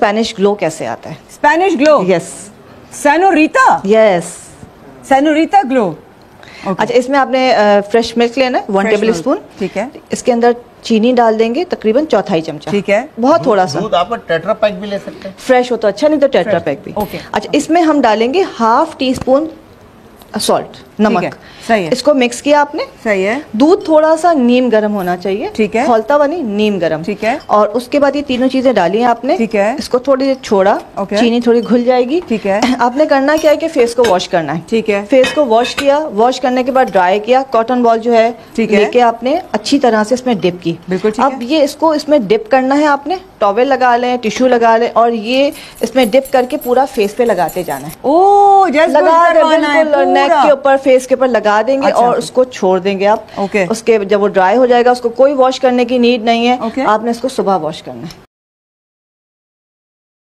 Spanish glow कैसे आता है? Spanish glow yes senorita yes senorita glow अच्छा इसमें आपने फ्रेश मिल्क लेना है वन टेबल स्पून ठीक है। इसके अंदर चीनी डाल देंगे तकरीबन चौथाई चमचा। ठीक है। बहुत थोड़ा सा। दूध आप टेट्रा पैक भी ले सकते हैं। फ्रेश हो तो अच्छा नहीं तो टेट्रा पैक भी। ओके। अच्छा इसमें हम डालेंगे हाफ़ टी स्पून सॉल्ट नमक सही है। इसको मिक्स किया आपने सही है दूध थोड़ा सा नीम गर्म होना चाहिए ठीक है। खोलता हुआ नीम गर्म ठीक है। और उसके बाद ये तीनों चीज़ें डाली हैं आपने ठीक है। इसको थोड़ी देर छोड़ा ओके। चीनी थोड़ी घुल जाएगी ठीक है। आपने करना क्या है कि फेस को वॉश करना है ठीक है। फेस को वॉश किया वॉश करने के बाद ड्राई किया कॉटन बॉल जो है ठीक है। लेके आपने अच्छी तरह से इसमें डिप की बिल्कुल अब ये इसको इसमें डिप करना है आपने टॉवेल लगा लें टिश्यू लगा लें और ये इसमें डिप करके पूरा फेस पे लगाते जाना है ओ जैसे लगा नेक के ऊपर फेस के ऊपर लगा देंगे अच्छा, और ओके। उसको छोड़ देंगे आप ओके। उसके जब वो ड्राई हो जाएगा उसको कोई वॉश करने की नीड नहीं है। आपने इसको सुबह वॉश करना है